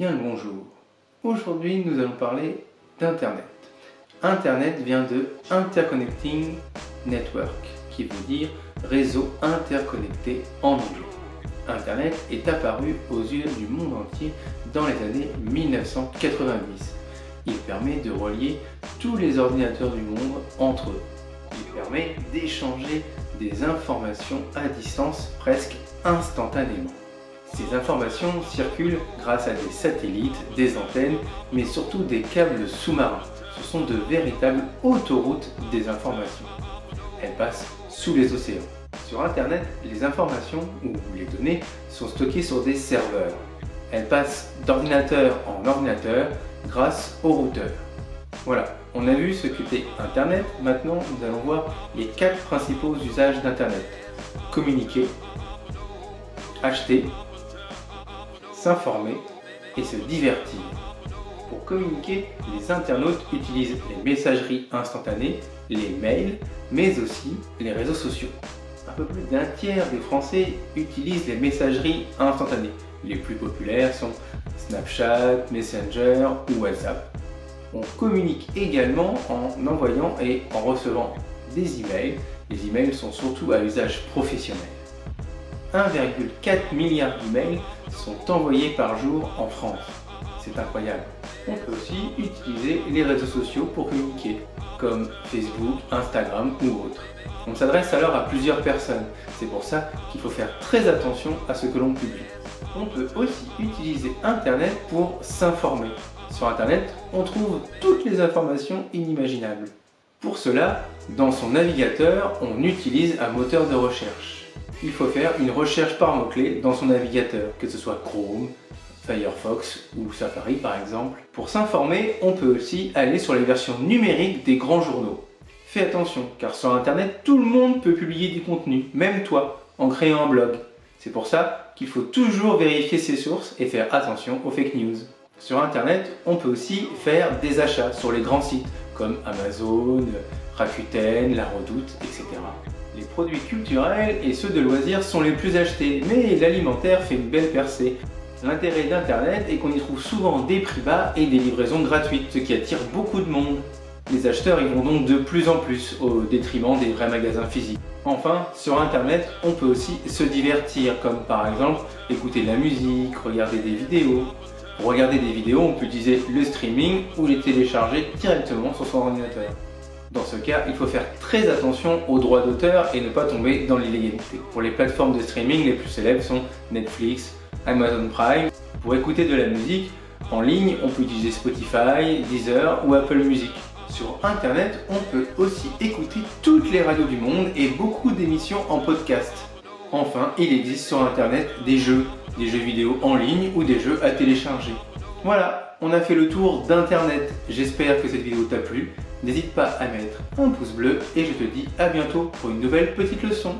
Bien le bonjour. Aujourd'hui, nous allons parler d'Internet. Internet vient de Interconnecting Network, qui veut dire réseau interconnecté en anglais. Internet est apparu aux yeux du monde entier dans les années 1990. Il permet de relier tous les ordinateurs du monde entre eux. Il permet d'échanger des informations à distance presque instantanément. Ces informations circulent grâce à des satellites, des antennes, mais surtout des câbles sous-marins. Ce sont de véritables autoroutes des informations. Elles passent sous les océans. Sur Internet, les informations ou les données sont stockées sur des serveurs. Elles passent d'ordinateur en ordinateur grâce au routeur. Voilà, on a vu ce qu'était Internet. Maintenant, nous allons voir les quatre principaux usages d'Internet. Communiquer, acheter, s'informer et se divertir. Pour communiquer, les internautes utilisent les messageries instantanées, les mails, mais aussi les réseaux sociaux. Un peu plus d'un tiers des Français utilisent les messageries instantanées. Les plus populaires sont Snapchat, Messenger ou WhatsApp. On communique également en envoyant et en recevant des emails. Les emails sont surtout à usage professionnel. 1,4 milliard d'emails sont envoyés par jour en France. C'est incroyable. On peut aussi utiliser les réseaux sociaux pour communiquer, comme Facebook, Instagram ou autres. On s'adresse alors à plusieurs personnes. C'est pour ça qu'il faut faire très attention à ce que l'on publie. On peut aussi utiliser Internet pour s'informer. Sur Internet, on trouve toutes les informations inimaginables. Pour cela, dans son navigateur, on utilise un moteur de recherche il faut faire une recherche par mots-clés dans son navigateur, que ce soit Chrome, Firefox ou Safari par exemple. Pour s'informer, on peut aussi aller sur les versions numériques des grands journaux. Fais attention, car sur Internet, tout le monde peut publier du contenu, même toi, en créant un blog. C'est pour ça qu'il faut toujours vérifier ses sources et faire attention aux fake news. Sur Internet, on peut aussi faire des achats sur les grands sites comme Amazon, Rakuten, La Redoute, etc. Les produits culturels et ceux de loisirs sont les plus achetés, mais l'alimentaire fait une belle percée. L'intérêt d'Internet est qu'on y trouve souvent des prix bas et des livraisons gratuites, ce qui attire beaucoup de monde. Les acheteurs y vont donc de plus en plus, au détriment des vrais magasins physiques. Enfin, sur Internet, on peut aussi se divertir, comme par exemple écouter de la musique, regarder des vidéos. Pour regarder des vidéos, on peut utiliser le streaming ou les télécharger directement sur son ordinateur. Dans ce cas, il faut faire très attention aux droits d'auteur et ne pas tomber dans l'illégalité. Pour les plateformes de streaming les plus célèbres sont Netflix, Amazon Prime. Pour écouter de la musique en ligne, on peut utiliser Spotify, Deezer ou Apple Music. Sur Internet, on peut aussi écouter toutes les radios du monde et beaucoup d'émissions en podcast. Enfin, il existe sur Internet des jeux, des jeux vidéo en ligne ou des jeux à télécharger. Voilà, on a fait le tour d'Internet. J'espère que cette vidéo t'a plu. N'hésite pas à mettre un pouce bleu et je te dis à bientôt pour une nouvelle petite leçon.